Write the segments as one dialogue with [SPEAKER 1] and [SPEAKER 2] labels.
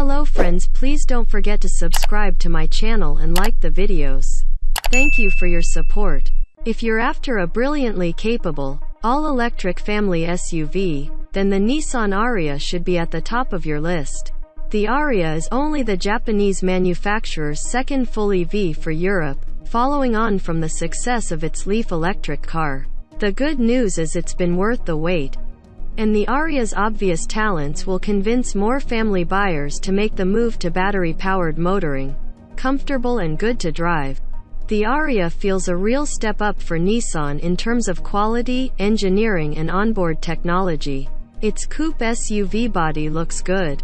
[SPEAKER 1] Hello friends please don't forget to subscribe to my channel and like the videos. Thank you for your support. If you're after a brilliantly capable, all-electric family SUV, then the Nissan Ariya should be at the top of your list. The Ariya is only the Japanese manufacturer's second full EV for Europe, following on from the success of its Leaf electric car. The good news is it's been worth the wait, and the Ariya's obvious talents will convince more family buyers to make the move to battery-powered motoring. Comfortable and good to drive. The Aria feels a real step up for Nissan in terms of quality, engineering and onboard technology. Its coupe SUV body looks good.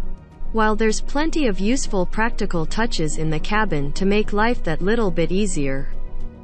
[SPEAKER 1] While there's plenty of useful practical touches in the cabin to make life that little bit easier.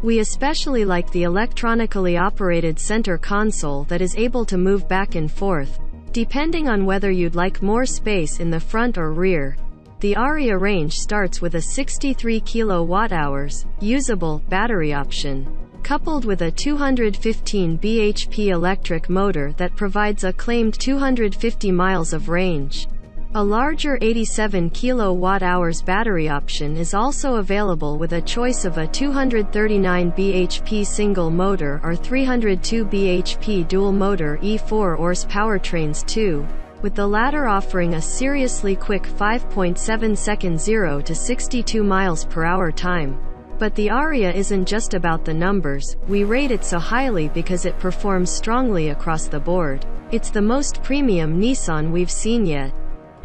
[SPEAKER 1] We especially like the electronically operated center console that is able to move back and forth, depending on whether you'd like more space in the front or rear. The Ariya range starts with a 63 kWh, usable, battery option, coupled with a 215 bhp electric motor that provides a claimed 250 miles of range. A larger 87 kWh battery option is also available with a choice of a 239 bhp single motor or 302 bhp dual motor E4 ORS powertrains too, with the latter offering a seriously quick 5.7 second 0 to 62 miles per hour time. But the Ariya isn't just about the numbers, we rate it so highly because it performs strongly across the board. It's the most premium Nissan we've seen yet.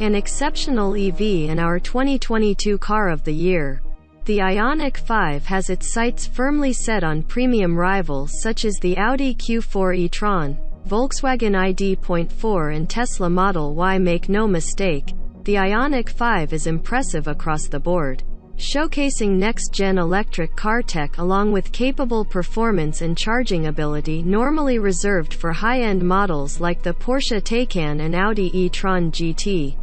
[SPEAKER 1] An exceptional EV and our 2022 car of the year. The Ioniq 5 has its sights firmly set on premium rivals such as the Audi Q4 e-tron, Volkswagen ID.4 and Tesla Model Y make no mistake, the Ioniq 5 is impressive across the board. Showcasing next-gen electric car tech along with capable performance and charging ability normally reserved for high-end models like the Porsche Taycan and Audi e-tron GT.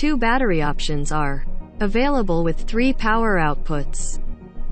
[SPEAKER 1] Two battery options are available with three power outputs.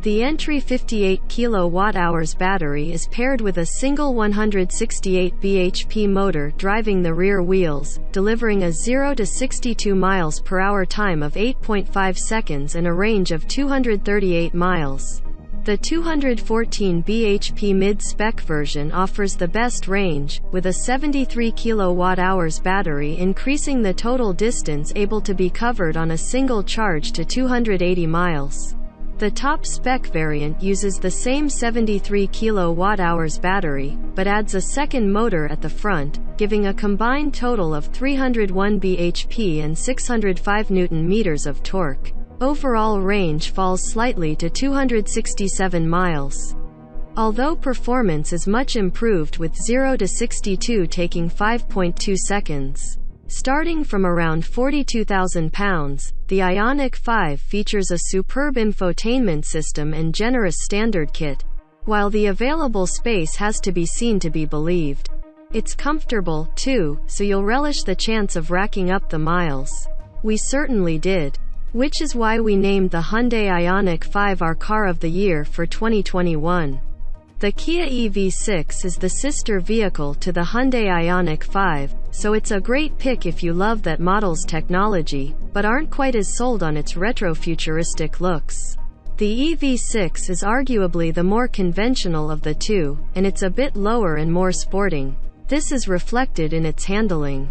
[SPEAKER 1] The entry 58 kWh battery is paired with a single 168 bhp motor driving the rear wheels, delivering a 0 to 62 miles per hour time of 8.5 seconds and a range of 238 miles. The 214 bhp mid-spec version offers the best range, with a 73 kWh battery increasing the total distance able to be covered on a single charge to 280 miles. The top spec variant uses the same 73 kWh battery, but adds a second motor at the front, giving a combined total of 301 bhp and 605 Nm of torque. Overall range falls slightly to 267 miles. Although performance is much improved with 0 to 62 taking 5.2 seconds. Starting from around £42,000, the Ioniq 5 features a superb infotainment system and generous standard kit, while the available space has to be seen to be believed. It's comfortable, too, so you'll relish the chance of racking up the miles. We certainly did. Which is why we named the Hyundai Ioniq 5 our car of the year for 2021. The Kia EV6 is the sister vehicle to the Hyundai Ioniq 5, so it's a great pick if you love that model's technology, but aren't quite as sold on its retro-futuristic looks. The EV6 is arguably the more conventional of the two, and it's a bit lower and more sporting. This is reflected in its handling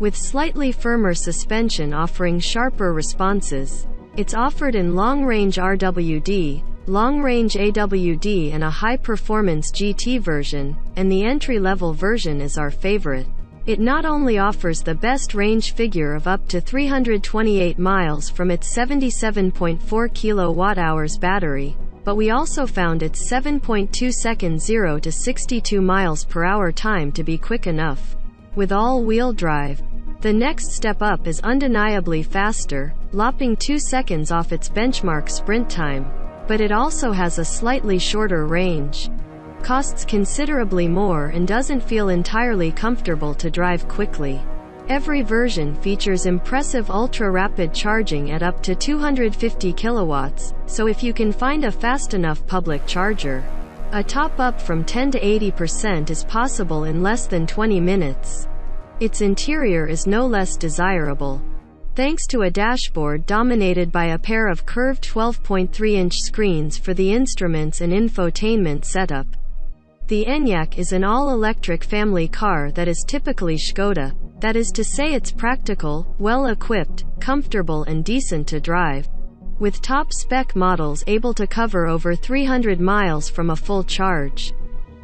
[SPEAKER 1] with slightly firmer suspension offering sharper responses. It's offered in long-range RWD, long-range AWD and a high-performance GT version, and the entry-level version is our favorite. It not only offers the best range figure of up to 328 miles from its 77.4 kWh battery, but we also found its 7.2 second 0 to 62 miles per hour time to be quick enough. With all-wheel drive, the next step up is undeniably faster, lopping 2 seconds off its benchmark sprint time. But it also has a slightly shorter range. Costs considerably more and doesn't feel entirely comfortable to drive quickly. Every version features impressive ultra-rapid charging at up to 250 kilowatts, so if you can find a fast enough public charger, a top-up from 10 to 80% is possible in less than 20 minutes. Its interior is no less desirable. thanks to a dashboard dominated by a pair of curved 12.3-inch screens for the instruments and infotainment setup. The Enyaq is an all-electric family car that is typically Škoda, that is to say it's practical, well-equipped, comfortable and decent to drive. With top-spec models able to cover over 300 miles from a full charge.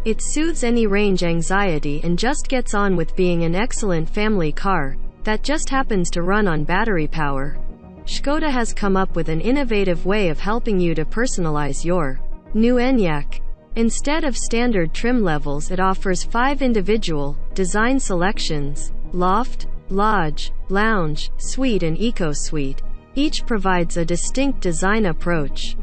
[SPEAKER 1] It soothes any range anxiety and just gets on with being an excellent family car, that just happens to run on battery power. Škoda has come up with an innovative way of helping you to personalize your new Enyaq. Instead of standard trim levels it offers five individual, design selections, Loft, Lodge, Lounge, Suite and Eco Suite. Each provides a distinct design approach,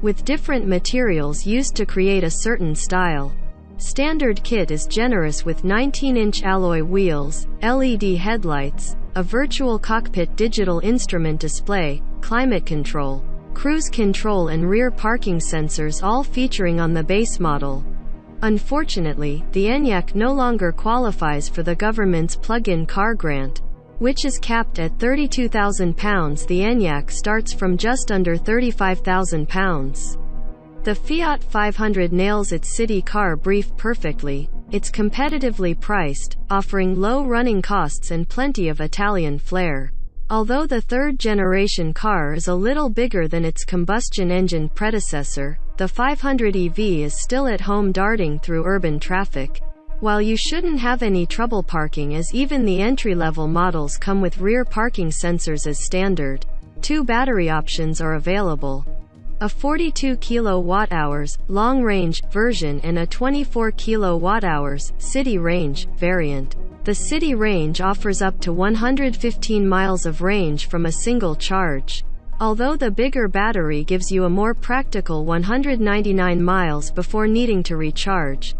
[SPEAKER 1] with different materials used to create a certain style. Standard kit is generous with 19-inch alloy wheels, LED headlights, a virtual cockpit digital instrument display, climate control, cruise control and rear parking sensors all featuring on the base model. Unfortunately, the Enyaq no longer qualifies for the government's plug-in car grant, which is capped at £32,000. The Enyaq starts from just under £35,000. The Fiat 500 nails its city car brief perfectly. It's competitively priced, offering low running costs and plenty of Italian flair. Although the third generation car is a little bigger than its combustion engine predecessor, the 500 EV is still at home darting through urban traffic. While you shouldn't have any trouble parking as even the entry-level models come with rear parking sensors as standard, two battery options are available. A 42 kWh long-range version and a 24 kWh city range variant. The city range offers up to 115 miles of range from a single charge. Although the bigger battery gives you a more practical 199 miles before needing to recharge.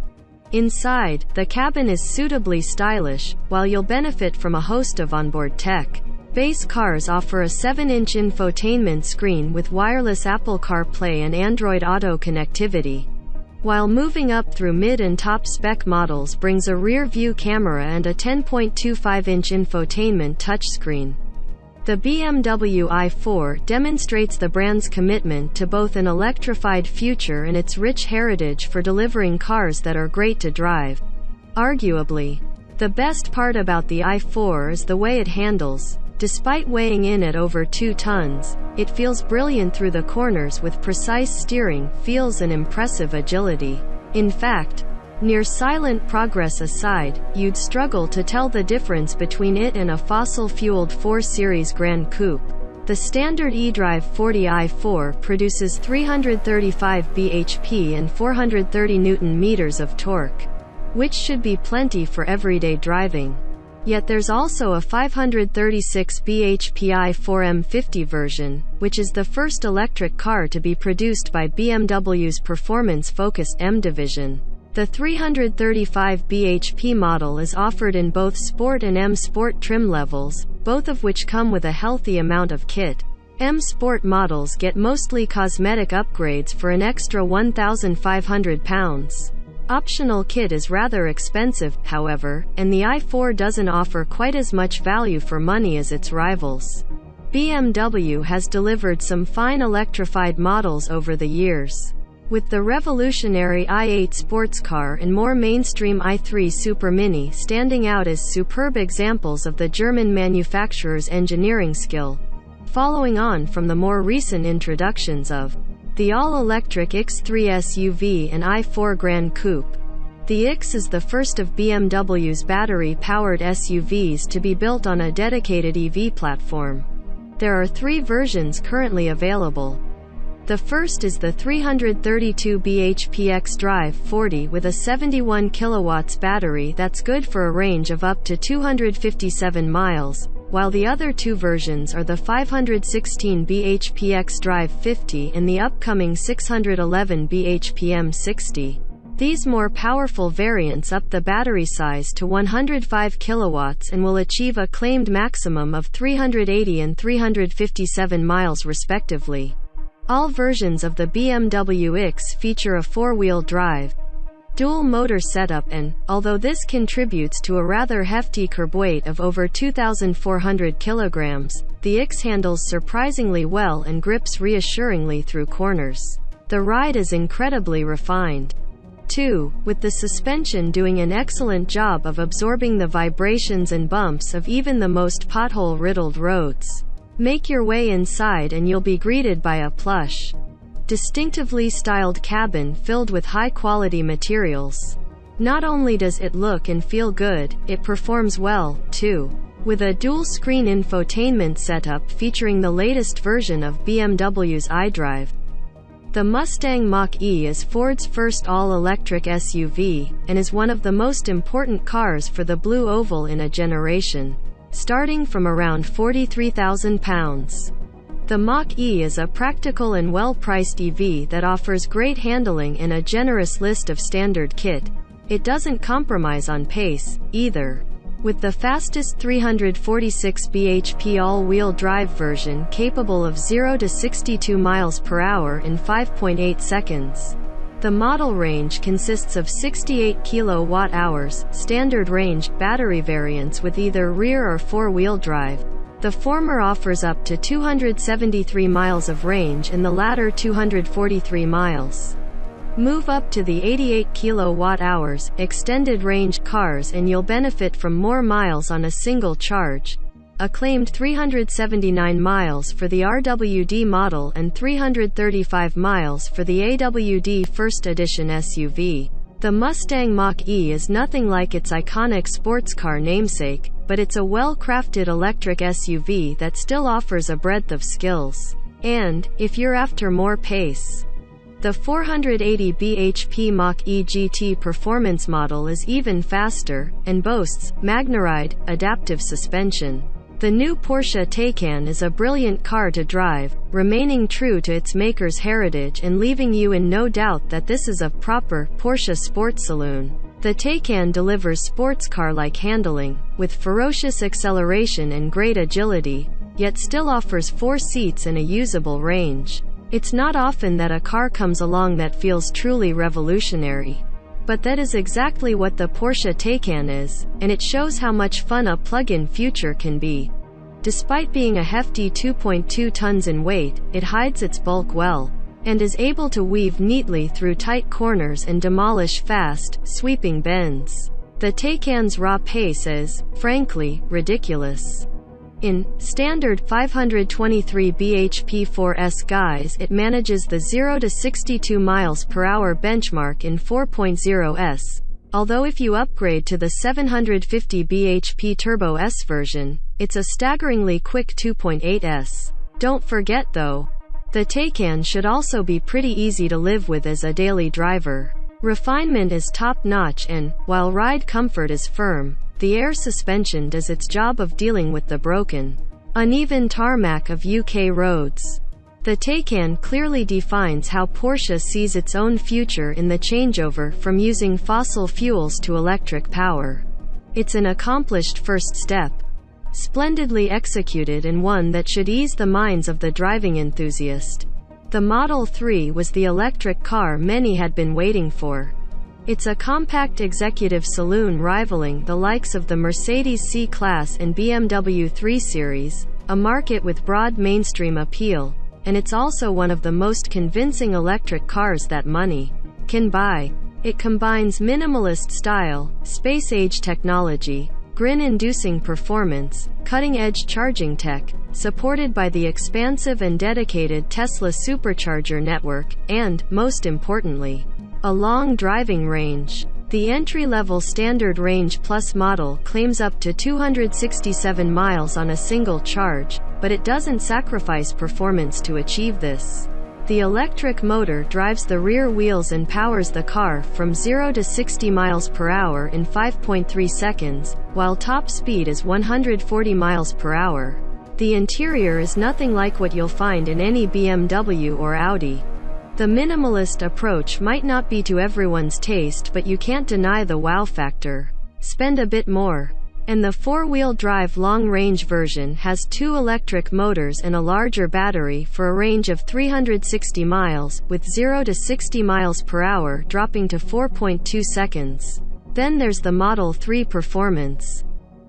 [SPEAKER 1] Inside, the cabin is suitably stylish, while you'll benefit from a host of onboard tech. Base cars offer a 7-inch infotainment screen with wireless Apple CarPlay and Android Auto connectivity. While moving up through mid and top spec models brings a rear view camera and a 10.25-inch infotainment touchscreen. The BMW i4 demonstrates the brand's commitment to both an electrified future and its rich heritage for delivering cars that are great to drive. Arguably, the best part about the i4 is the way it handles. Despite weighing in at over 2 tons, it feels brilliant through the corners with precise steering, feels and impressive agility. In fact, Near silent progress aside, you'd struggle to tell the difference between it and a fossil-fueled 4 Series Grand Coupe. The standard eDrive 40i4 produces 335 bhp and 430 newton-meters of torque, which should be plenty for everyday driving. Yet there's also a 536 bhp i4 M50 version, which is the first electric car to be produced by BMW's performance-focused M division. The 335 bhp model is offered in both Sport and M Sport trim levels, both of which come with a healthy amount of kit. M Sport models get mostly cosmetic upgrades for an extra £1,500. Optional kit is rather expensive, however, and the i4 doesn't offer quite as much value for money as its rivals. BMW has delivered some fine electrified models over the years. With the revolutionary i8 sports car and more mainstream i3 Super Mini standing out as superb examples of the German manufacturer's engineering skill. Following on from the more recent introductions of the all-electric X3 SUV and i4 Grand Coupe. The iX is the first of BMW's battery-powered SUVs to be built on a dedicated EV platform. There are three versions currently available. The first is the 332 bhp xDrive 40 with a 71 kilowatts battery that's good for a range of up to 257 miles, while the other two versions are the 516 bhp Drive 50 and the upcoming 611 bhp M60. These more powerful variants up the battery size to 105 kilowatts and will achieve a claimed maximum of 380 and 357 miles respectively. All versions of the BMW iX feature a four-wheel drive. Dual motor setup and, although this contributes to a rather hefty curb weight of over 2,400 kilograms, the iX handles surprisingly well and grips reassuringly through corners. The ride is incredibly refined. 2. With the suspension doing an excellent job of absorbing the vibrations and bumps of even the most pothole-riddled roads. Make your way inside and you'll be greeted by a plush, distinctively styled cabin filled with high-quality materials. Not only does it look and feel good, it performs well, too. With a dual-screen infotainment setup featuring the latest version of BMW's iDrive, the Mustang Mach-E is Ford's first all-electric SUV, and is one of the most important cars for the Blue Oval in a generation, starting from around 43,000 pounds. The Mach-E is a practical and well-priced EV that offers great handling and a generous list of standard kit. It doesn't compromise on pace, either with the fastest 346 bhp all-wheel drive version capable of 0 to 62 miles per hour in 5.8 seconds. The model range consists of 68 kilowatt-hours, standard range, battery variants with either rear or four-wheel drive. The former offers up to 273 miles of range and the latter 243 miles. Move up to the 88 kilowatt hours extended range cars and you'll benefit from more miles on a single charge. A claimed 379 miles for the RWD model and 335 miles for the AWD First Edition SUV. The Mustang Mach-E is nothing like its iconic sports car namesake, but it's a well-crafted electric SUV that still offers a breadth of skills. And, if you're after more pace, the 480 bhp Mach-E GT performance model is even faster, and boasts, MagneRide, adaptive suspension. The new Porsche Taycan is a brilliant car to drive, remaining true to its maker's heritage and leaving you in no doubt that this is a proper Porsche sports saloon. The Taycan delivers sports car-like handling, with ferocious acceleration and great agility, yet still offers four seats and a usable range. It's not often that a car comes along that feels truly revolutionary. But that is exactly what the Porsche Taycan is, and it shows how much fun a plug-in future can be. Despite being a hefty 2.2 tons in weight, it hides its bulk well, and is able to weave neatly through tight corners and demolish fast, sweeping bends. The Taycan's raw pace is, frankly, ridiculous. In standard 523 bhp 4S guise it manages the 0 to 62 miles per hour benchmark in 4.0s. Although if you upgrade to the 750 bhp Turbo S version, it's a staggeringly quick 2.8s. Don't forget though, the Taycan should also be pretty easy to live with as a daily driver. Refinement is top-notch and, while ride comfort is firm, the air suspension does its job of dealing with the broken, uneven tarmac of UK roads. The Taycan clearly defines how Porsche sees its own future in the changeover from using fossil fuels to electric power. It's an accomplished first step. Splendidly executed and one that should ease the minds of the driving enthusiast. The Model 3 was the electric car many had been waiting for. It's a compact executive saloon rivaling the likes of the Mercedes C-Class and BMW 3 Series, a market with broad mainstream appeal, and it's also one of the most convincing electric cars that money can buy. It combines minimalist style, space-age technology, grin-inducing performance, cutting-edge charging tech, supported by the expansive and dedicated Tesla supercharger network, and, most importantly, a long driving range. The entry-level Standard Range Plus model claims up to 267 miles on a single charge, but it doesn't sacrifice performance to achieve this. The electric motor drives the rear wheels and powers the car from 0 to 60 miles per hour in 5.3 seconds, while top speed is 140 miles per hour. The interior is nothing like what you'll find in any BMW or Audi. The minimalist approach might not be to everyone's taste but you can't deny the wow factor. Spend a bit more. And the four-wheel drive long-range version has two electric motors and a larger battery for a range of 360 miles, with 0 to 60 miles per hour dropping to 4.2 seconds. Then there's the Model 3 Performance,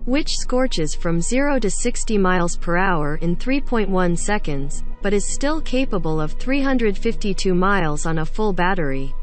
[SPEAKER 1] which scorches from 0 to 60 miles per hour in 3.1 seconds, but is still capable of 352 miles on a full battery.